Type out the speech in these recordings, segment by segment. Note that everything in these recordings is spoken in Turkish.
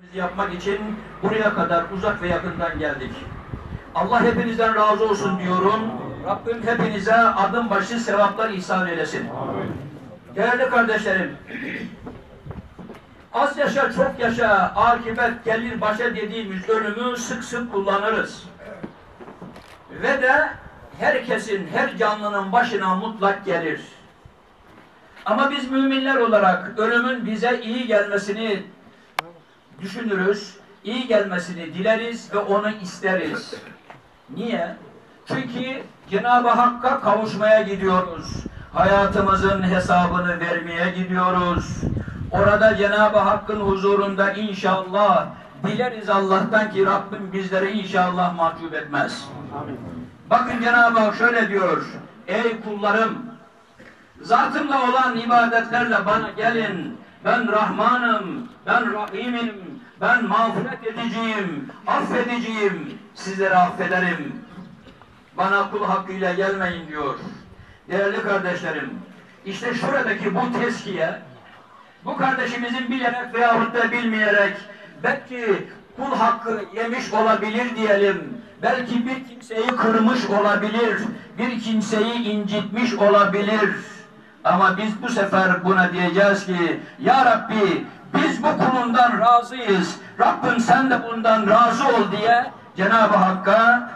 Görevimizi yapmak için buraya kadar uzak ve yakından geldik. Allah hepinizden razı olsun diyorum. Rabbim hepinize adım başı sevaplar ihsan eylesin. Değerli kardeşlerim, az yaşa çok yaşa, akibet gelir başa dediğimiz ölümü sık sık kullanırız. Ve de herkesin, her canlının başına mutlak gelir. Ama biz müminler olarak ölümün bize iyi gelmesini düşünürüz, iyi gelmesini dileriz ve onu isteriz. Niye? Çünkü Cenab-ı Hakk'a kavuşmaya gidiyoruz. Hayatımızın hesabını vermeye gidiyoruz. Orada Cenab-ı Hakk'ın huzurunda inşallah dileriz Allah'tan ki Rabbim bizleri inşallah mahcup etmez. Bakın Cenab-ı Hak şöyle diyor. Ey kullarım zatımla olan ibadetlerle bana gelin. Ben Rahmanım, ben Rahim'im, ben mağfiret ediciyim, affediciyim, sizleri affederim. Bana kul hakkıyla gelmeyin diyor. Değerli kardeşlerim, işte şuradaki bu teskiye, bu kardeşimizin bilerek veyahut da bilmeyerek belki kul hakkı yemiş olabilir diyelim. Belki bir kimseyi kırmış olabilir, bir kimseyi incitmiş olabilir. Ama biz bu sefer buna diyeceğiz ki Ya Rabbi biz bu kulundan razıyız. Rabbim sen de bundan razı ol diye Cenab-ı Hakk'a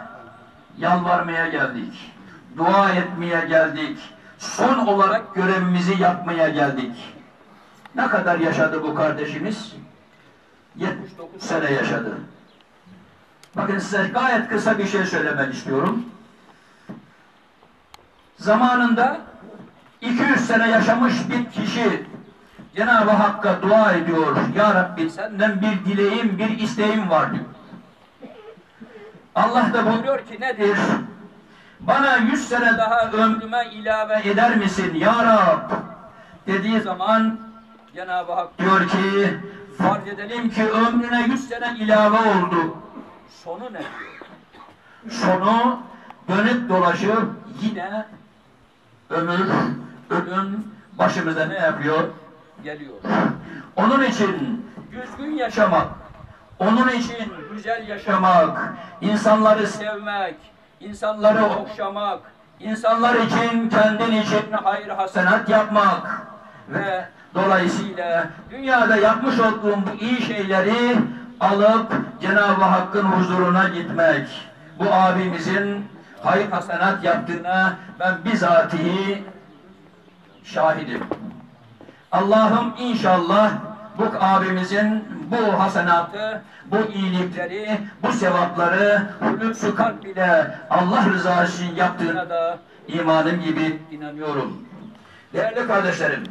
yalvarmaya geldik. Dua etmeye geldik. Son olarak görevimizi yapmaya geldik. Ne kadar yaşadı bu kardeşimiz? 79 sene yaşadı. Bakın size gayet kısa bir şey söylemek istiyorum. Zamanında 200 sene yaşamış bir kişi Cenab-ı Hakk'a dua ediyor. Ya Rabbi senden bir dileğim, bir isteğim var diyor. Allah da buyuruyor ki nedir? Bana 100 sene daha ömrüme ilave eder misin ya Rab? Dediği zaman Cenab-ı Hak diyor ki farz edelim ki ömrüne 100 sene ilave oldu. Sonu ne? Sonu dönüp dolaşıp yine ömür, ölüm başımıza ne yapıyor? Geliyor. Onun için düzgün yaşamak, onun için güzel yaşamak, insanları sevmek, insanları okşamak, insanlar için, kendin için hayır hasenat yapmak ve dolayısıyla dünyada yapmış olduğum bu iyi şeyleri alıp Cenab-ı Hakk'ın huzuruna gitmek. Bu abimizin hayır hasenat yaptığına ben bizatihi şahidim. Allah'ım inşallah bu abimizin bu hasenatı, bu iyilikleri, bu sevapları lütfu kalp ile Allah rızası için yaptığına da imanım gibi inanıyorum. Değerli kardeşlerim,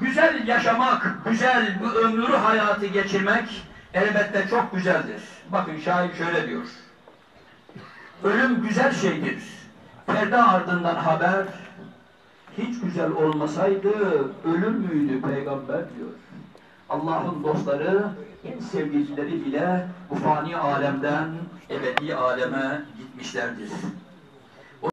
güzel yaşamak, güzel bu ömrü hayatı geçirmek elbette çok güzeldir. Bakın şair şöyle diyor. Ölüm güzel şeydir. Perde ardından haber, hiç güzel olmasaydı ölür müydü peygamber diyor. Allah'ın dostları, en sevgilileri bile bu fani alemden ebedi aleme gitmişlerdir.